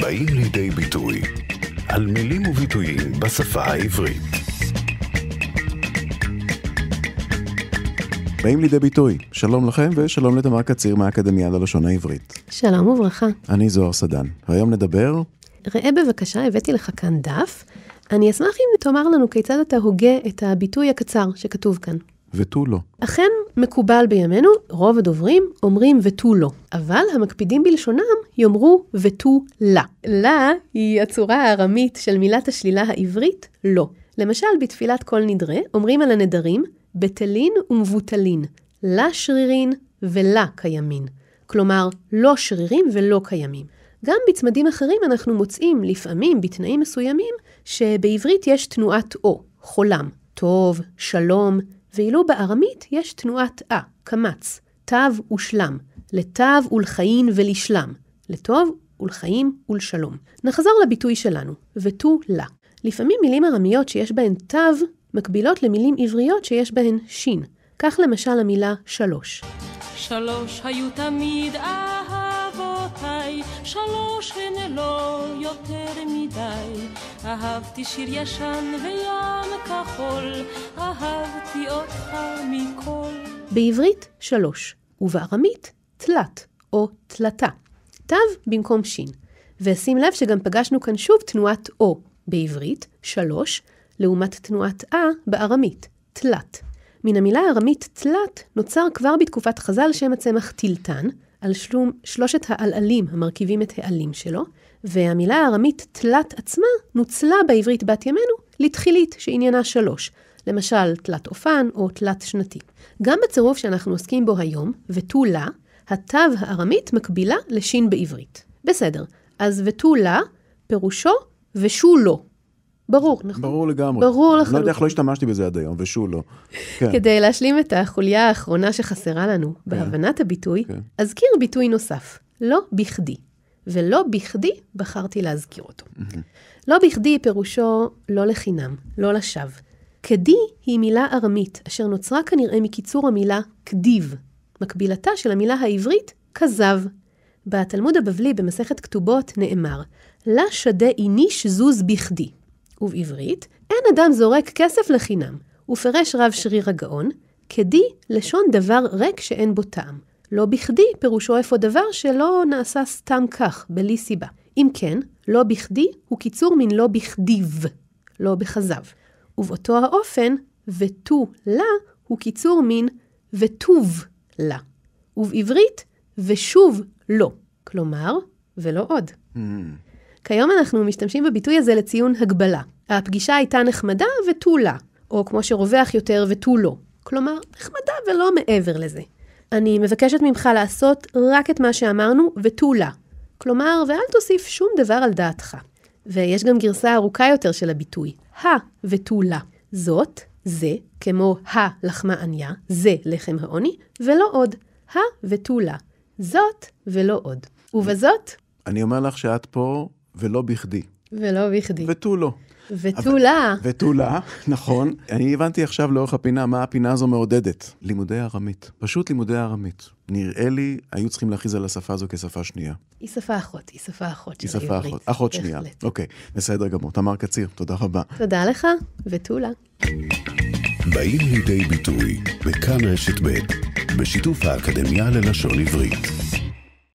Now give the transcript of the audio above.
באים לידי ביטוי על מילים וביטויים בשפה העברית. באים לידי ביטוי. שלום לכם ושלום לתמר קציר מהאקדמיה ללשון העברית. שלום וברכה. אני זוהר סדן, והיום נדבר... ראה בבקשה, הבאתי לך כאן דף. אני אשמח אם תאמר לנו כיצד אתה הוגה את הביטוי הקצר שכתוב כאן. ותו לא. אכן מקובל בימינו, רוב הדוברים אומרים ותו לא, אבל המקפידים בלשונם יאמרו ותו לה. לה היא הצורה הארמית של מילת השלילה העברית לא. למשל, בתפילת כל נדרה אומרים על הנדרים בטלין ומבוטלין, לה שרירין ולה קיימין. כלומר, לא שרירים ולא קיימים. גם בצמדים אחרים אנחנו מוצאים, לפעמים, בתנאים מסוימים, שבעברית יש תנועת או, חולם, טוב, שלום, ואילו בארמית יש תנועת א, קמץ, תו ושלם, לתו ולחיים ולשלם, לטוב ולחיים ולשלום. נחזור לביטוי שלנו, ותו לה. לפעמים מילים ארמיות שיש בהן תו מקבילות למילים עבריות שיש בהן שין. כך למשל המילה שלוש. שלוש היו תמיד אהבותיי, שלוש הן לא יותר. אהבתי שיר ישן וים כחול, אהבתי אותך מכל. בעברית שלוש, ובארמית תלת או תלתה. תו במקום שין. ושים לב שגם פגשנו כאן שוב תנועת או בעברית, שלוש, לעומת תנועת א בארמית, תלת. מן המילה הארמית תלת נוצר כבר בתקופת חז"ל שם הצמח טילטן, על שלום שלושת העלעלים המרכיבים את העלים שלו, והמילה הארמית תלת עצמה נוצלה בעברית בת ימינו לתחילית שעניינה שלוש, למשל תלת אופן או תלת שנתי. גם בצירוף שאנחנו עוסקים בו היום, ותו לה, התו הארמית מקבילה לשין בעברית. בסדר, אז ותו לה, פירושו ושו לא. ברור, נכון? ברור לגמרי. ברור לא לחלוטין. יודע איך לא השתמשתי בזה עד היום, ושו לא. כן. כדי להשלים את החוליה האחרונה שחסרה לנו בהבנת הביטוי, כן. אזכיר ביטוי נוסף, לא בכדי. ולא בכדי בחרתי להזכיר אותו. לא בכדי פירושו לא לחינם, לא לשווא. כדי היא מילה ארמית, אשר נוצרה כנראה מקיצור המילה כדיב, מקבילתה של המילה העברית כזב. בתלמוד הבבלי במסכת כתובות נאמר, לה שדה איניש זוז בכדי. ובעברית, אין אדם זורק כסף לחינם. ופרש רב שריר הגאון, כדי לשון דבר ריק שאין בו טעם. לא בכדי פירושו אפוא דבר שלא נעשה סתם כך, בלי סיבה. אם כן, לא בכדי הוא קיצור מן לא בכדיו, לא בכזב. ובאותו האופן, ותו לה הוא קיצור מן וטוב לה. ובעברית, ושוב לא. כלומר, ולא עוד. כיום אנחנו משתמשים בביטוי הזה לציון הגבלה. הפגישה הייתה נחמדה ותו לה, או כמו שרווח יותר ותו לא. כלומר, נחמדה ולא מעבר לזה. אני מבקשת ממך לעשות רק את מה שאמרנו ותו לה. כלומר, ואל תוסיף שום דבר על דעתך. ויש גם גרסה ארוכה יותר של הביטוי, ה ותו לה. זאת, זה, כמו ה לחמה עניה, זה לחם העוני, ולא עוד. ה ותו לה. זאת ולא עוד. ובזאת, אני אומר לך שאת פה, ולא בכדי. ולא בכדי. ותו לא. ותו לה. ותו לה, נכון. אני הבנתי עכשיו לאורך הפינה מה הפינה הזו מעודדת. לימודי ארמית. פשוט לימודי ארמית. נראה לי, היו צריכים להכריז על השפה הזו כשפה שנייה. היא שפה אחות, היא שפה אחות של היא שפה העברית. אחות. אחות שנייה. בהחלט. אוקיי, בסדר גמור. תמר קציר, תודה רבה. תודה לך, ותו לה. באים לידי ביטוי בכאן רשת ב' בשיתוף האקדמיה ללשון עברית.